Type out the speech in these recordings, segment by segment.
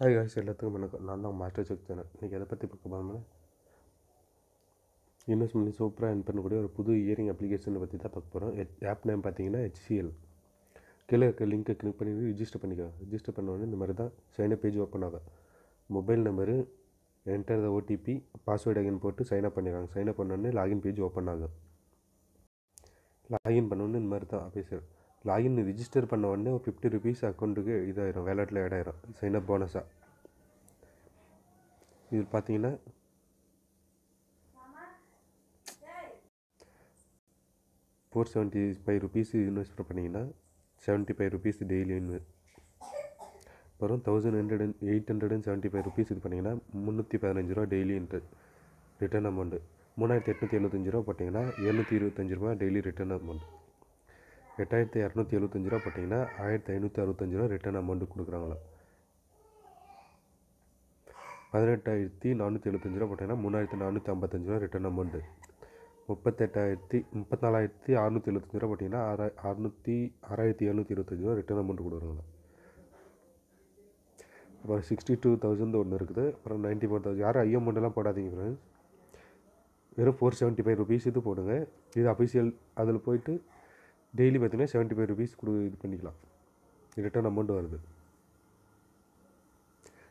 Hi guys எல்லாத்துக்கும் வணக்கம் நான் தான் மாஸ்டர் செக் சேனல் இன்றைக்கி எதை பற்றி பார்க்க போகிறோம்னா இன்வெஸ்ட் பண்ணி சூப்பராக என் பண்ணக்கூடிய ஒரு புது இயரிங் அப்ளிகேஷனை பற்றி தான் பார்க்க போகிறோம் ஆப் நேம் பார்த்தீங்கன்னா ஹெச்சிஎல் கீழே இருக்க லிங்க்கை கிளிக் பண்ணி ரிஜிஸ்டர் பண்ணிக்கோ ரிஜிஸ்டர் பண்ணோடனே இந்த மாதிரி தான் சைனப் பேஜ் ஓப்பன் ஆகும். Mobile number enter the OTP password again போட்டு சைனப் பண்ணிடுறாங்க சைனப் பண்ணோடனே லாகின் பேஜ் ஓப்பன் ஆகும். லாகின் பண்ண உடனே இந்த மாதிரி தான் ஆஃபீஸர் லாகின் ரிஜிஸ்டர் பண்ண உடனே ஒரு ஃபிஃப்டி ருபீஸ் அக்கௌண்ட்டுக்கு இதாயிரும் வேலெட்டில் ஆட் ஆயிரும். சைனப் போனஸாக இது பார்த்தீங்கன்னா four seventy five rupees invest பண்ணிங்கன்னா செவன்ட்டி ஃபைவ் ருபீஸ் டெய்லி இன்வெ அப்புறம் thousand hundred and eight hundred and seventy five rupees இது பண்ணிங்கன்னா முந்நூற்றி பதினஞ்சு ரூபா டெய்லி ரிட்டர்ன் அமௌண்ட்டு மூணாயிரத்தி எட்நூற்றி எழுபத்தஞ்சு ரூபா போட்டிங்கன்னா எழுநூற்றி இருபத்தஞ்சு ரூபா டெய்லி ரிட்டர்ன் அமௌண்ட் எட்டாயிரத்தி இரநூத்தி எழுபத்தஞ்சு ரூபா போட்டிங்கன்னா ஆயிரத்தி ஐநூற்றி அறுபத்தஞ்சு ரூபா ரிட்டர்ன் அமௌண்ட்டு கொடுக்குறாங்களாம். பதினெட்டாயிரத்தி நானூற்றி எழுபத்தஞ்சு ரூபா போட்டிங்கன்னா மூணாயிரத்தி நானூற்றி ஐம்பத்தஞ்சு ரூபா ரிட்டர்ன் அமௌண்ட்டு முப்பத்தெட்டாயிரத்தி முப்பத்தாலாயிரத்தி அறுநூற்றி எழுபத்தஞ்சு ரூபா போட்டிங்கன்னா ஆறா அறநூற்றி ஆறாயிரத்தி எழுநூற்றி இருபத்தஞ்சு ரூபா ரிட்டர்ன் அமௌண்ட் கொடுக்குறாங்களாம். அப்புறம் சிக்ஸ்டி டூ தௌசண்ட் ஒன்று இருக்குது. அப்புறம் நைன்ட்டி ஃபோர் தௌசண்ட் யாரும் ஐ அமௌண்ட்டெல்லாம் போடாதீங்க ஃப்ரெண்ட்ஸ் வெறும் ஃபோர் செவன்ட்டி ஃபைவ் ருபீஸ் இது போடுங்க. இது அஃபிஷியல் அதில் போயிட்டு டெய்லி பார்த்தீங்கன்னா செவன்ட்டி ஃபைவ் ருபீஸ் கொடு இது பண்ணிக்கலாம். ரிட்டர்ன் அமௌண்ட் வருது.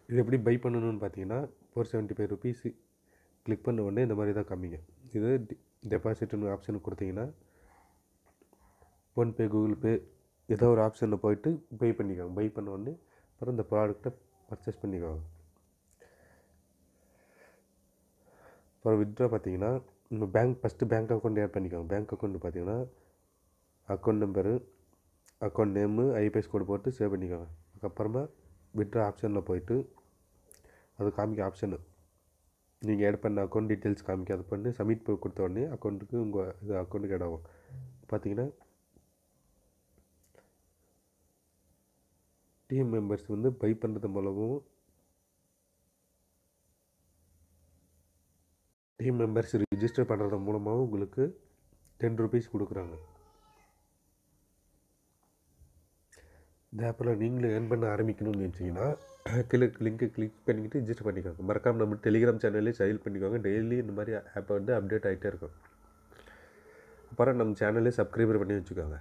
இது எப்படி பை பண்ணணும்னு பார்த்தீங்கன்னா four seventy five rupees click பண்ண உடனே இந்த மாதிரி தான் காமிங்க. இது டெபாசிட்னு ஆப்ஷன் கொடுத்தீங்கன்னா ஃபோன்பே கூகுள் பே ஏதோ ஒரு ஆப்ஷனில் போயிட்டு பை பண்ணிக்கோங்க. பை பண்ண உடனே அப்புறம் இந்த ப்ராடக்ட்டை பர்ச்சேஸ் பண்ணிக்கோங்க. அப்புறம் வித்ட்ரா பார்த்தீங்கன்னா நம்ம bank first bank account add பண்ணிக்கோங்க. பேங்க் அக்கௌண்ட் பார்த்தீங்கன்னா account number account name IPS code போட்டு சேவ் பண்ணிக்கோங்க. அதுக்கப்புறமா விட்ரா ஆப்ஷனில் போயிட்டு அது காமிக்க ஆப்ஷனு நீங்கள் ஆட் பண்ண அக்கௌண்ட் டீட்டெயில்ஸ் காமிக்க அது பண்ணி. சப்மிட் கொடுத்த உடனே அக்கௌண்ட்டுக்கு உங்கள் இது அக்கௌண்ட்டுக்கு ஆகும். பார்த்தீங்கன்னா டீம் மெம்பர்ஸ் வந்து பை பண்ணுறது மூலமும் டீம் மெம்பர்ஸ் ரிஜிஸ்டர் பண்ணுறது மூலமாகவும் உங்களுக்கு டென் ருபீஸ் கொடுக்குறாங்க. இந்த ஆப்பில் நீங்களும் ஏர்ன் பண்ண ஆரம்பிக்கணும்னு நினச்சிங்கன்னா கிளிக் லிங்க்கை கிளிக் பண்ணிக்கிட்டு ரிஜிஸ்டர் பண்ணிக்கோங்க. மறக்காமல் நம்ம டெலிகிராம் சேனல்லே சைல் பண்ணிக்கோங்க. டெய்லி இந்த மாதிரி ஆப்பை வந்து அப்டேட் ஆகிட்டே இருக்கும். அப்புறம் நம்ம சேனல்லே சப்ஸ்கிரைபர் பண்ணி வச்சுக்கோங்க.